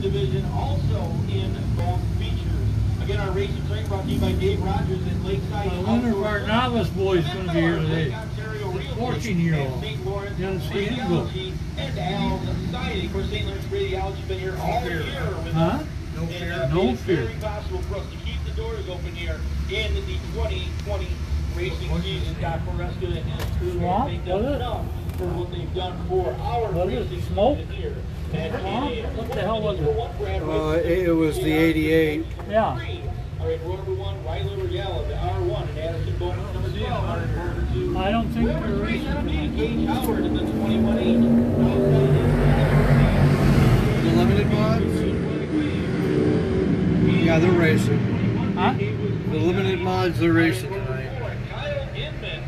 Diamond Division, also in both features. Again, our racing train brought to you by Dave Rogers at Lakeside. I wonder if our novice boy's And gonna be here today. Lake Ontario Realty, 14-year-old. and St. Lawrence You haven't seen him go. Radiology, And Al Society. Of course, St. Lawrence Radiology's been here all year with Huh? us. No And, fear. uh, No It's fear. very possible for us to keep the doors open here in the 2020 racing season. Doc Foresca and his crew Swamp? have What done it? enough for what they've done for our What is it, racing smoke? season here. At Swamp? NAA. What the hell was it? One, Brad Uh, it- it was the 88. Yeah. All right, row number one, Riley Riella, the R1, and Addison Bowman, number 12, row number. I don't think Row they're number three, racing. 17, Gage Howard in the 21H. Outside The limited mods? Yeah, they're racing. Huh? The limited mods, they're racing tonight. Kyle Inman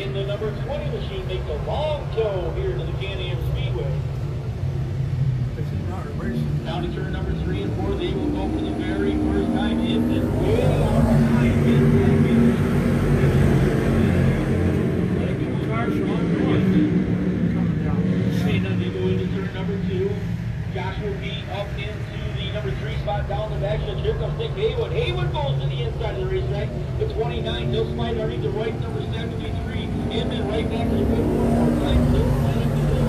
in the number 20 machine makes a long tow here to the Can-Am Speedway. Down to turn number three and four, they will go for the very first time. Number two. Joshua B up into the number three spot down the back stretch. Here comes Nick Haywood. Haywood goes to the inside of the racetrack. The 29, no slide underneath the right, number 73. Inman right back to the good one more time. No slide up the hill.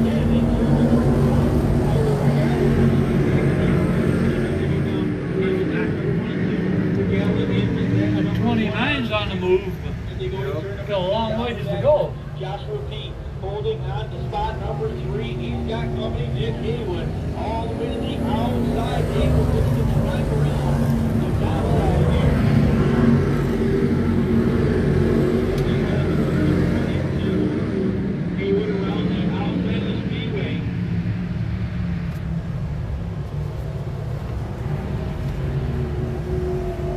Again, in turn number The 29's on the move, but got a long ways to go. Joshua Pete holding on to spot number three. He's got company all the way to the outside. Haywood looks to drive around the outside here. Haywood around the outside of the speedway.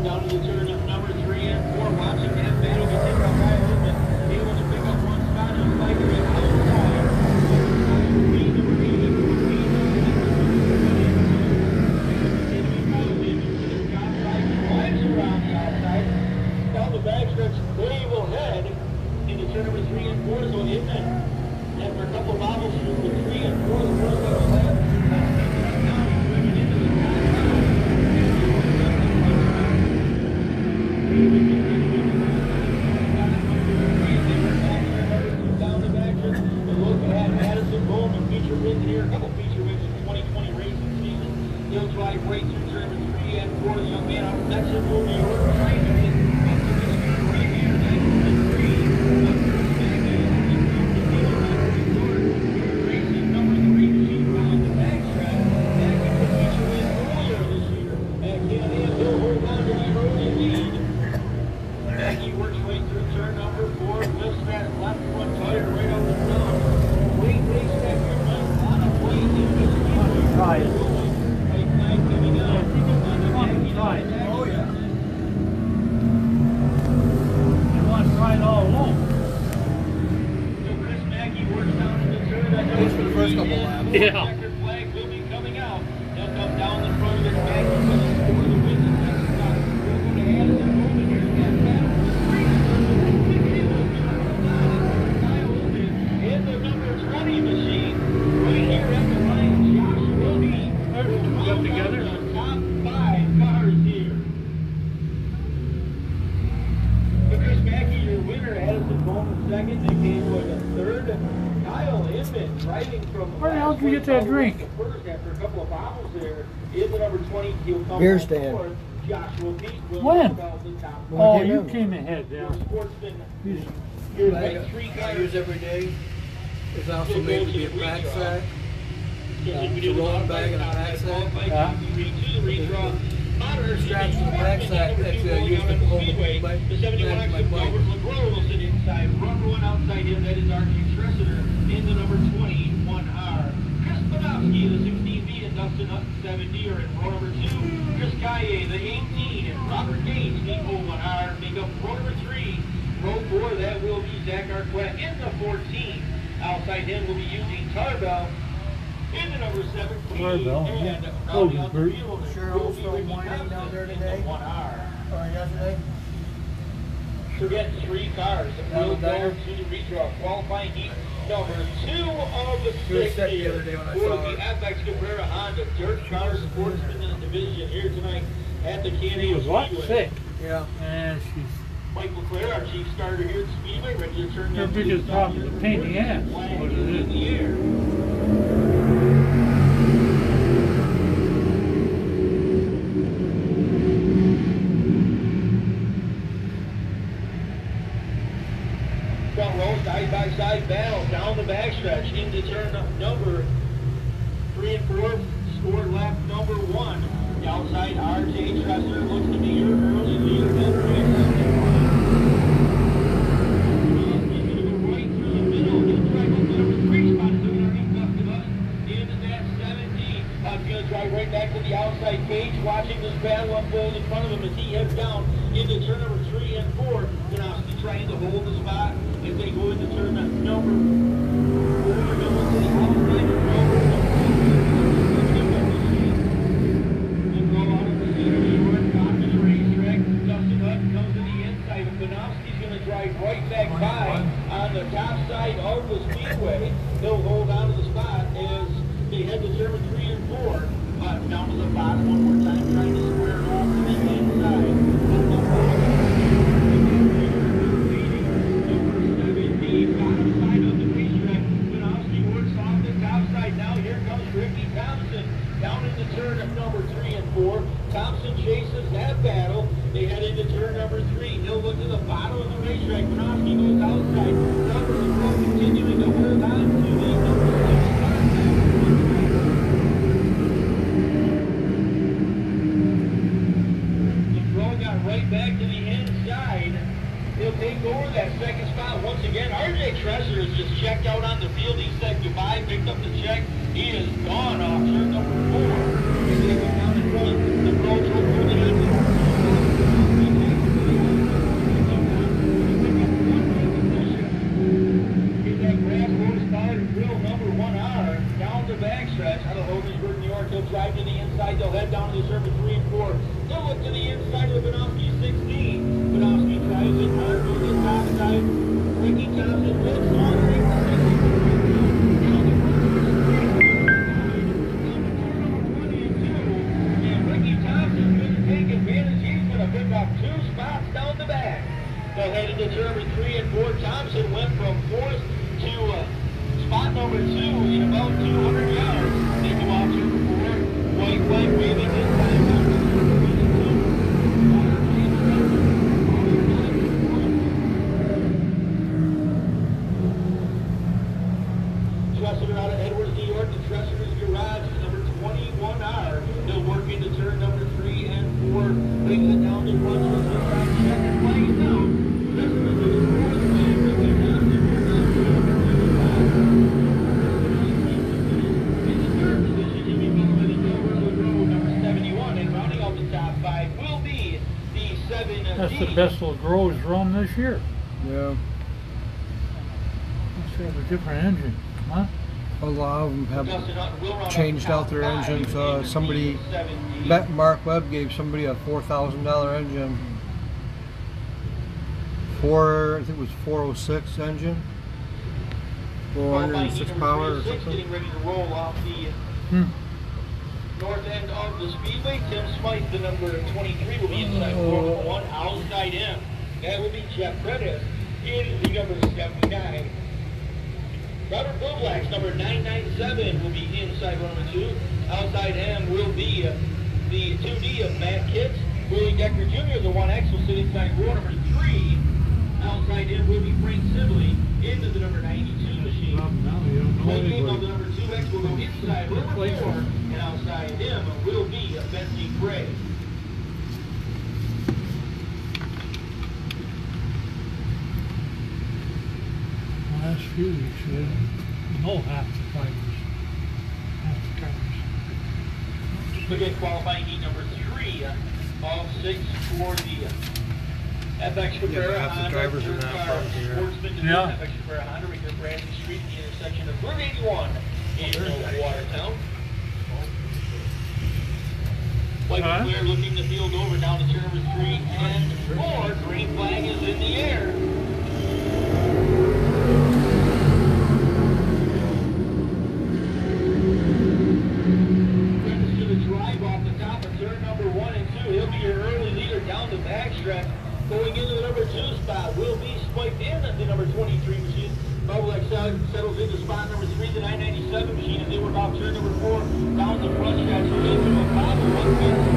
Down to the turn of number three and four. Watching that battle get taken up by Oldman. Able to pick up one spot on Spiker and outside. Number eight, Drives around the outside. Down the back stretch, way will head into turn number three and four. So Inman, after a couple of bobbles through the three and four, the first one was left. Into the down the back stretch. The look at Addison Bowman, feature wins here, a couple feature wins in 2020 racing season. He'll drive right through turn number three and four. The young man out of section will be trying to get up to this speed right here. That's the three. Racing number three machine down the back stretch. That gets a feature win earlier this year. And Can-Am will hold on to the early lead. Maggie works right through turn number four. Lifts that left front tire right out the front. Wait, wait, back here, man. On a plate in the speedway. Right. White flag coming Yeah, I out. think it's on the Maggie side. down the Oh, yeah. They want to ride all alone. So Chris Mackey works down in the turn. That Just for the first couple laps. Yeah. Come Beer on stand. fourth. Joshua Pete will When? come out the top When Oh, came you in. came ahead, yeah. Your sportsman, He's- here's like three I use every day. It's also made to be a pack sack. Uh, it's a rolling bag and a pack sack. Yeah. Straps in the pack sack that you use to hold my- The 71 my X bike. Robert will sit inside. Rubber one outside him. That is Archie Tressiter in the number 21R. Chris Podolsky, the 16B, and Dustin Hutton, 70 are in row number two. Chris Kaye, the 18, and Robert Gates, the 01R, make up row number three. Row four, that will be Zach Arquette in the 14. Outside him will be Eugene Tarbell. In the number seven, Tarbell, and yeah. rounding Oh, out the Bert. field Sure, will was be Ricky whining down there Thompson in today? the 1R. Or yesterday? So we three cars that That will go to the redraw. Qualifying heat number two of the He was six the here other day when I for saw the her. FX Caprara Honda Dirt Car Sportsman Division here tonight at the Can-Am He was what, Speedway. sick? Yeah. And she's, Mike LeClaire, our chief starter here at Speedway, ready to turn Her that biggest problem is a pain in the ass, Flag what it in is. the air. Front row, side by side battle down the backstretch into turn number three and four. Scored lap number one. The outside RJ Tresser looks to be your early leader. in the race. He's gonna go right through the middle. He'll drive up to number three spot. So we already busted us into that 17. I'm gonna drive right back to the outside cage, watching this battle unfold in front of him as he heads down into turn number three and four. Janowski trying to hold the spot as they go into turn number four. Going to the outside of number and go out of the center short, top of the racetrack. Dustin Hutton comes to the inside, and Panofsky's gonna drive right back by on the top side of the speedway. He'll hold on to the spot as they head to turn three and four. Uh, down to the bottom one more time, trying to the best LaGrove's run this year. Yeah. Must have a different engine, huh? A lot of them have Dustin Hutton will run up changed out their engines. Uh, somebody, B17. Bet Mark Webb gave somebody a four thousand dollar engine. Four, I think it was four oh six engine. Four hundred and six power or something. Getting ready to roll off the Hmm. north end of the speedway. Tim Smythe, the number 23, will be inside Oh. four one outside him. That will be Jeff Redis in the number 79. Robert Boblack's number 997 will be inside row number two. Outside him will be uh, the 2D of Matt Kitts. Willie Decker Jr., the 1X, will sit inside row number three. Outside him will be Frank Sibley into the number 92 machine. Problem now, you don't know the number two X will go inside row number four, and outside him will be Betsy Gray. Last few weeks, we didn't know half the drivers, half the cars. Again, qualifying heat number three all six for the uh, FX Caprara half the Honda drivers are Dirt not Car from here. Sportsman Division. Yeah. FX Caprara Honda right here, Bradley Street, at the intersection of Route 81 in Watertown. Mike Huh? Leclerc looking to field over down to turn number three and four. Green flag is in the air. track. Going into the number two spot will be spiked in at the number 23 machine. Bubble X settles into spot number three, the 997 machine, as they were about turn number four down the front stretch. So they will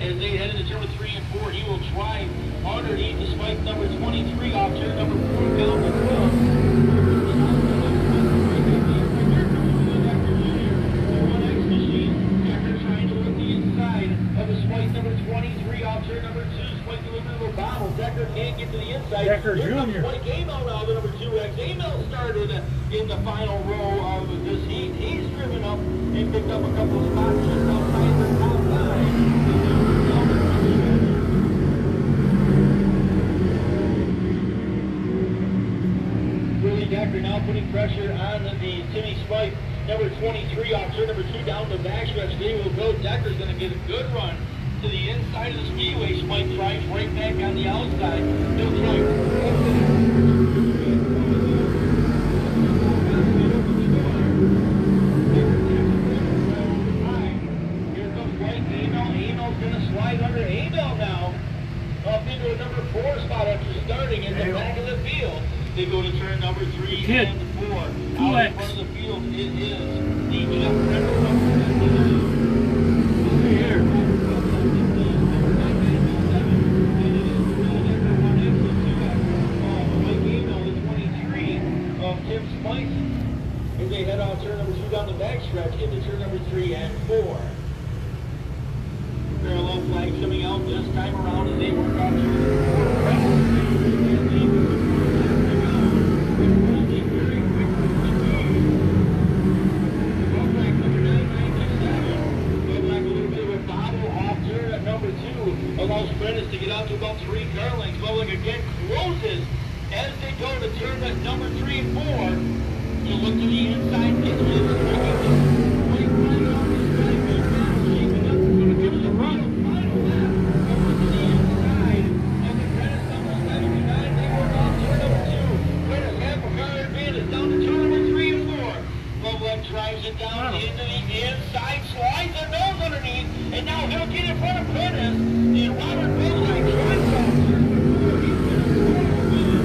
as they head into turn three and four. He will drive underneath the spike number 23 off turn number four down the front. trying to look the inside of the spike number 23 off turn number two. Spike a little bit of a bobble. Decker can't get to the inside. Decker Jr.. Mike Amel now, the number two X. Amel started in the final row of this heat. He's driven up and picked up a couple of spots just outside the top five. Willie Decker now putting pressure on the Timmy Spike. Number 23 officer number two down the backstretch. They will go. Decker's going to get a good run to the inside of the speedway. Spike drives right back on the outside. Here comes White Amel. Amel's going to slide under Amel now. Up into a number four spot after starting in the Amel. back of the field. They go to turn number three Kid. and four. Two Out in X. front of the field, it is the Jeff Renner. here. Tim Spice, as they head on turn number two down the backstretch into turn number three and four. Parallel flag coming out this time around as they work on turn number Allows Prentice to get out to about three car lengths. Bowling again closes as they go to turn at number three and four. You look to the inside, get to the Wait, right on the strike, goes down, shaping up, gonna give us a run. Final lap, over to the inside of the Prentice number 79. They work off turn number two. Prentice half a car advantage down to turn number three and four. Loveland drives it down Wow. into the inside, slides the nose underneath, and now he'll get in front of Prentice. And Robert Bowline drives off turn number four. He's gonna score a win.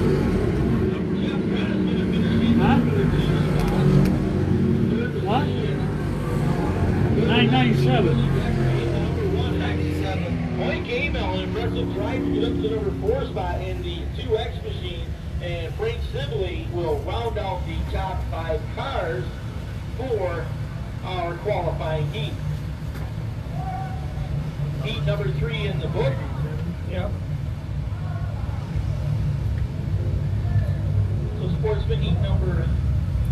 Jeff Prentice gonna finish in Huh? number two spot. Third What? position. 997. Mike Amel, an impressive drive to get up to the number four spot in the 2X machine, and Frank Sibley will round out the top five cars for our qualifying heat. Heat number three in the book. Yep. So sportsman heat number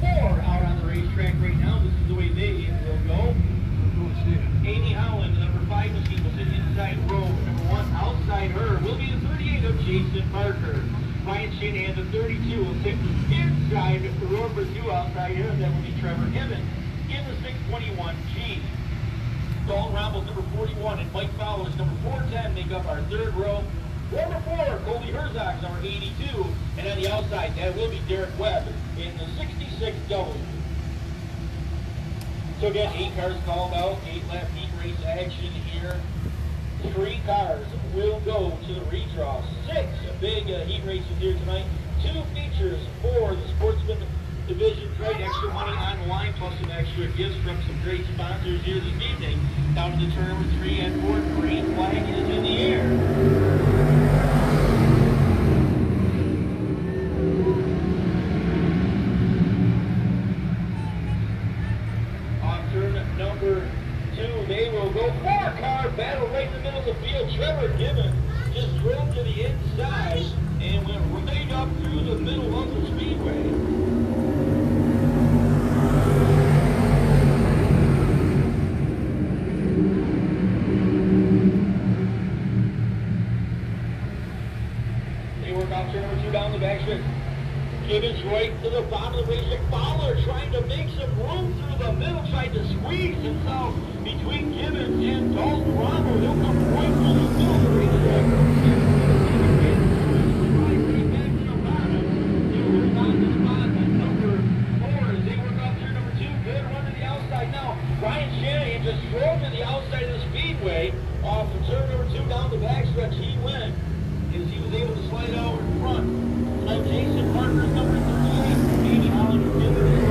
four out on the racetrack right now. This is the way they will go. Go see it. Amy Howland, the number five machine, will sit inside row number one. Outside her will be the 38 of Jason Parker. Ryan Shanahan, the 32, will sit inside number two outside here. That will be Trevor Gibbons in the 621G. Dalton Rambles, number 41, and Mike Fowler's number 410 make up our third row. Number four, Colby Herzog's number 82, and on the outside, that will be Derek Webb in the 66W. So again, eight cars called out, eight lap heat race action here. Three cars will go to the redraw. Six big uh, heat races here tonight. Two features for the Sportsman Division. Great extra money on the line, plus some extra gifts from some great sponsors here this evening. Down to the turn three and four. Green flag is in the air. On turn number two, they will go four car battle right in the middle of the field. Trevor Gibbons just drove to the inside and went right up through the middle of the speedway. They work off turn number two down the backstretch. Gibbons right to the bottom of the racetrack. Fowler trying to make some room through the middle, trying to squeeze himself between Gibbons and Dalton Ramos. He'll come right through the middle of the racetrack. Right back to the bottom. They work on the spot at number four as they work off turn number two. Good run to the outside now. Ryan Shanahan just drove to the outside of the speedway off of turn number two down the backstretch. He went as he was able to slide out in front. Now Jason Parker's number 38, Amy Holland Gibbons.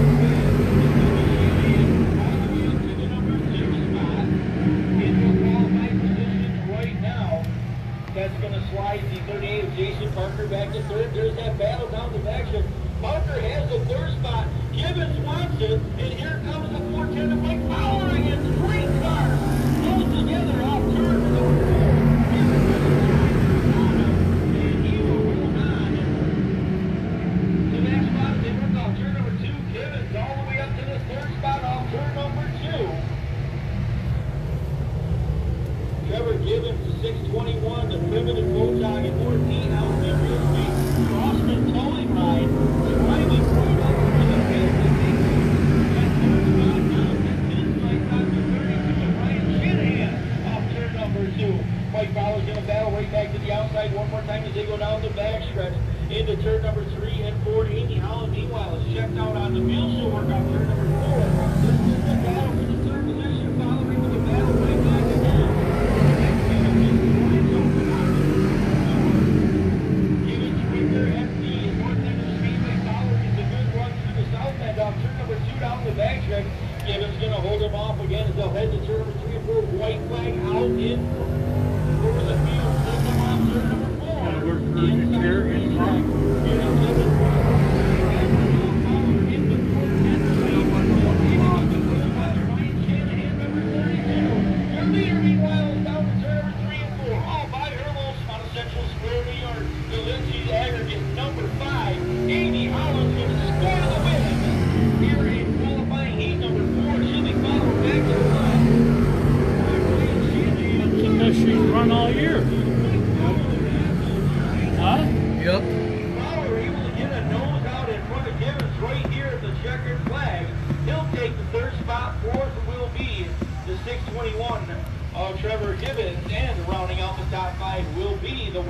Gibbons, the 621, the Primitive Bulldog, and 14 out of the real estate. Crossman towing ride, driving right up to the field. That third spot now, that's like Dr. 32, Ryan Shanahan off turn number two. Mike Fowler's gonna battle right back to the outside one more time as they go down the back stretch into turn number three and four. Amy Holland, meanwhile, is checked out on the wheel. She'll work on turn number four. This is the battle for the third position, following with the battle right back again. Gibbons Winter FD is north end of the speedway. Fowler is a good run through the south end off turn number stretch. Gibbons gonna hold him off again as they'll head to turn three and four. White flag out in over the field. Number four. Gotta the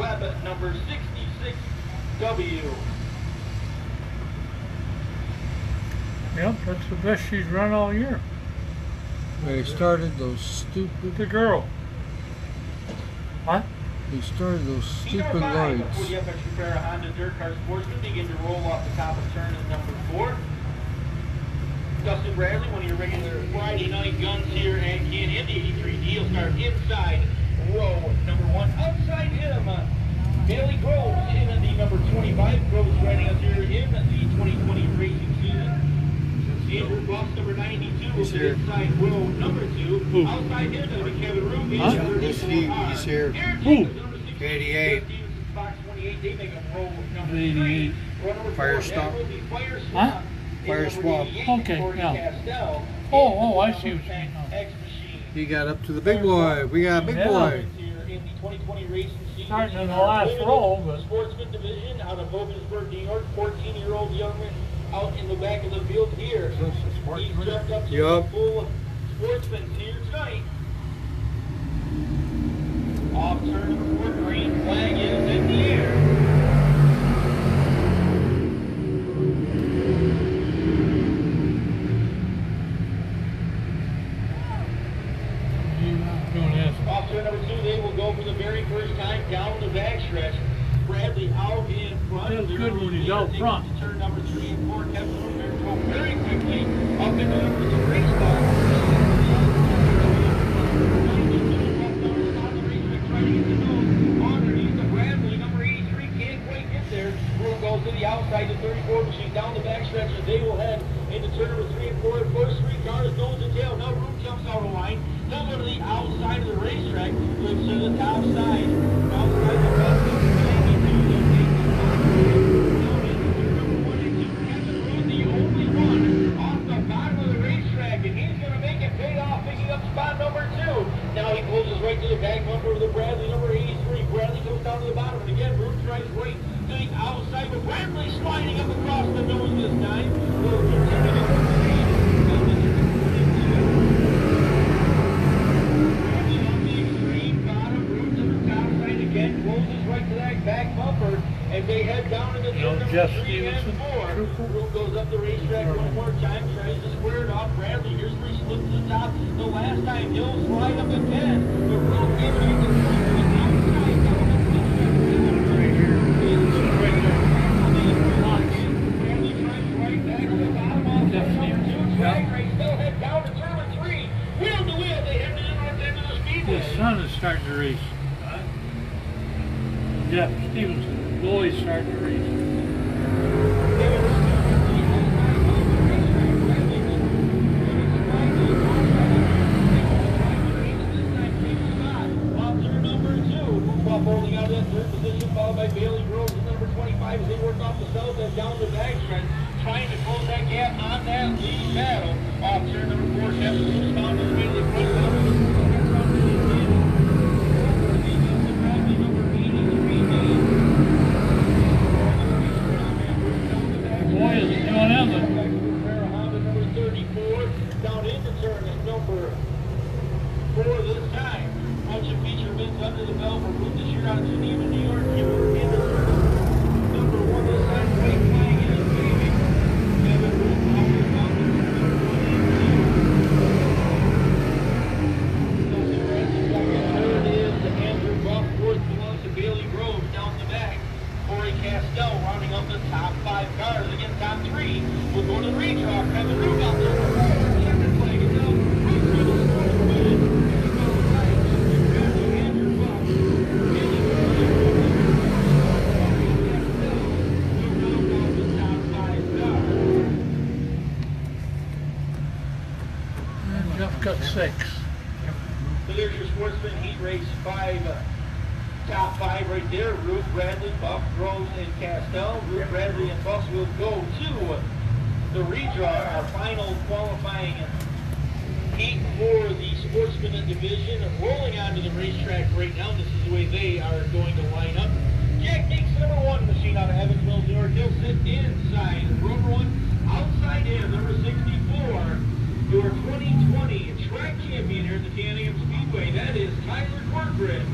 Webb number 66W. Yep, that's the best she's run all year. They started those stupid. The girl. What? They started those Peter stupid five lights. for the FX Repair Honda Dirt Car Sportsman begin to roll off the top of turn at number four. Dustin Bradley, one of your regular Friday night guns here at Can in the 83D. He'll start inside row number one. Outside him, Bailey Groves in the number 25. Groves riding us here in the 2020 racing season. Andrew Buff, number 92, will He's here. inside row number two. Who? Outside him, be Kevin Room. Huh? He's- he- he's here. Who? 88. Fox 28, they make a roll number 88. three. Fire stop. that will be Fire Huh? Fire swap. Okay. Castell. Oh, oh, I see what you number mean. 10, X Machine. He got up to the big boy. We got a big Yeah. boy. Here in the 2020 racing season. Starting in the last women's row, but- Sportsman division out of Hogansburg, New York. 14-year-old young man out in the back of the field here. He's jumped up to Yup. the full sportsman here tonight. Off turn number four, green flag is in the air. You doing this? Off turn number two, they will go for the very first time down the backstretch. Bradley out in front. Feels good when he's out front. to Turn number three and four, Luger go very quickly up into the the race car. Underneath the Bradley, number 83 can't quite get there. Room goes to the outside, the 34 machine down the backstretch, and they will head into turn number three and four. First three cars nose and tail. Now Room jumps out of line. They'll go to the outside of the racetrack, flips to the top side. Outside the bus, number 92, they'll take the top down into turn number one and two. Kevin Root, the only one off the bottom of the racetrack, and he's going to make it pay off, picking up spot number two. Now he closes right to the back bumper of the Bradley, number 83. Bradley goes down to the bottom, and again, Root tries right to the outside, but Bradley sliding up across the nose this time. Will continue to lead. Down to turn number 22. Bradley on the extreme bottom, Root to the top again, closes right to that back bumper as they head down into turn number Jeff three and four. Root goes up the racetrack one more time, tries to square it off. Bradley, here's where he slipped to the top. The last time, he'll slide up again. But Root giving it the to the outside, down the Right here. Right there. Bradley tries right to the bottom off Jeff turn number two. Stevenson. Drag race, they'll head down to turn number three. Wheel to wheel, they head to the north end of the speedway. His son is starting to race. Jeff Stevenson, the boy's starting to race. Holding out that third position, followed by Bailey Groves at number 25 as they work off the south end down the backstretch, trying to close that gap on that lead battle. Off turn number four, Kevin Lewis found his way to the front. number four this time. Bunch of feature wins under the belt for Ruth this year out of Geneva, New York. Here in the number one this time, white flag is waving. Kevin Ruth, Howard Mountain, Third is Andrew Buff, fourth belongs to Bailey Groves down the back. Corey Castell rounding up the top five cars. Again, top three will go to the redraw. Kevin Ruth out there. Second flag is out. Ruth for the score win. Here goes the right. Back to Andrew Buff. Bailey Groves. Corey Castell will round out the top five cars. Got six. So there's your sportsman heat race five, uh, top five right there. Ruth Bradley, Buff, Rose, and Castell. Ruth Bradley and Buff will go to the redraw, our final qualifying heat for the sportsman division. Rolling onto the racetrack right now. This is the way they are going to line up. Jack Meeks number one machine out of Evans Mills, New York. He'll sit inside. Number one, outside in, number 64 your 2020 track champion here at the Tannenham Speedway. That is Tyler Corcoran.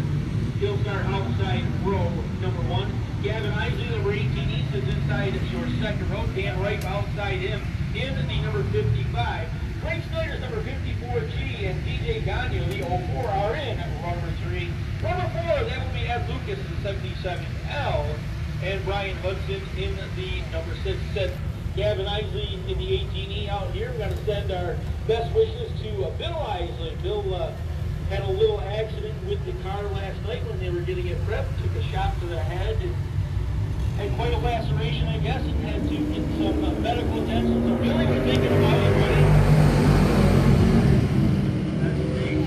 He'll start outside row number one. Gavin Isley, number 18, he sits inside your second row. Dan Wright outside him in the number 55. Greg Snyder's number 54G and DJ Gagnon, the 04, are in number three. Number four, that will be Ed Lucas in 77L. And Brian Hudson in the number six set. Gavin Isley in the 18E out here. We're going to send our best wishes to uh, Bill Isley. Bill uh, had a little accident with the car last night when they were getting it prepped. Took a shot to the head and had quite a laceration, I guess, and had to get some uh, medical attention. So Billy, we're thinking about you, buddy. That's great.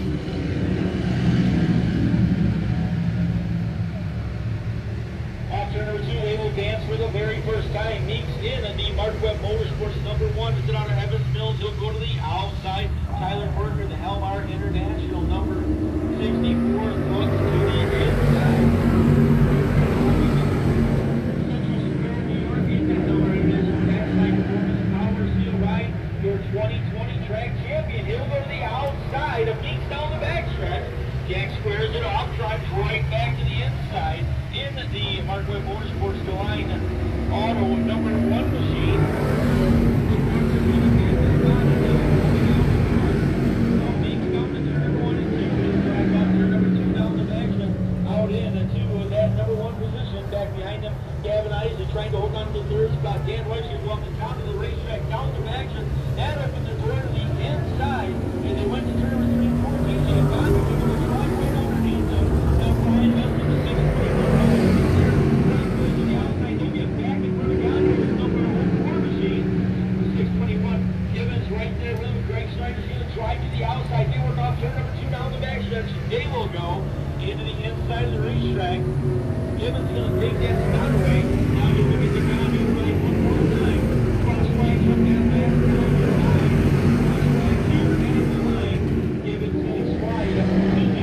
Off turn number two, they will dance for the very first time. Meeks in and the Mark Webb Motorsports number one to sit on Evans Mills. He'll go to the outside. Tyler Parker, the Helmar International number 64, looks to the inside. Central Square, New York, in that Helmar International backside performance power seal ride. Your 2020 track champion. He'll go to the outside of Meeks down the backstretch. Jack squares it off, drives right back to the inside in the Webb Motorsports Line Auto number one machine. Out in to that number one position, back behind them, Gavin Isley trying to hold on to the third spot. Dan Weiss is off the top of the racetrack, down to action, and up in the door to the inside, and they went to turn number three, four, DJ Gandhi, giving a try right underneath them. Now Brian Hudson, the sixth place runner, to the outside, they get back in front of Gandhi, with number four machine, six twenty-one. Gibbons right there with him. Greg Snyder's gonna drive to the outside. They work off turn number two down the backstretch. They will go into the inside of the racetrack. Gibbons gonna take that spot away. Now you look at the Gandhi right one more time. Cross flags from that back. Cross flags here at the line. Gibbons gonna slide up to the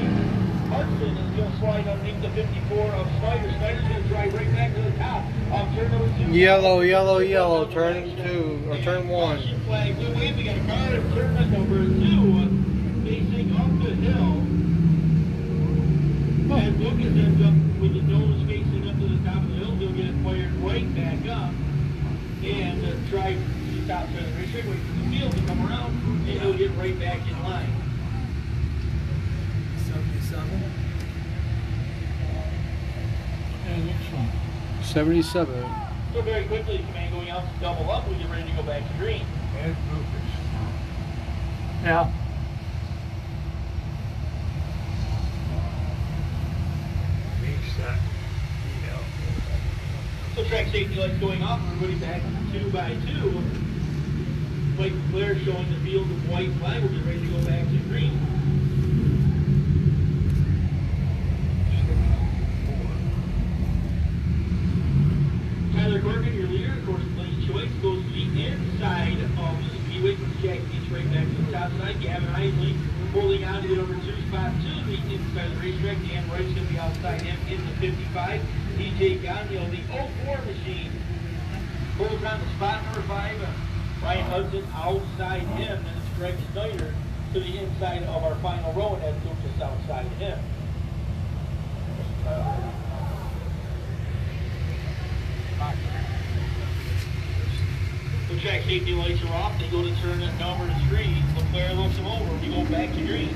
Hudson is going to slide underneath the 54 of Snyder. Snyder's going to drive right back to the top of turn number two. Yellow, yellow, yellow. Turn two or turn one. Caution flag. We wave. We got a car in turn number two facing up the hill. And Lucas ends up with the nose facing up to the top of the hill. He'll get it fired right back up and uh, to the the racetrack, wait for the field to come around, and he'll get right back in line. Seventy-seven. And it's on. 77. So very quickly, the command going out to double up, we get ready to go back to green. And Lucas. Yeah. Meeks that. Yeah. So track safety lights going off, everybody back two by two. White flare showing the field of white flag, we'll get ready to go back to green. the final row and had Lucas outside of him. Uh, Track safety lights are off. They go to turn at number three. Leclerc looks him over. We go back to green.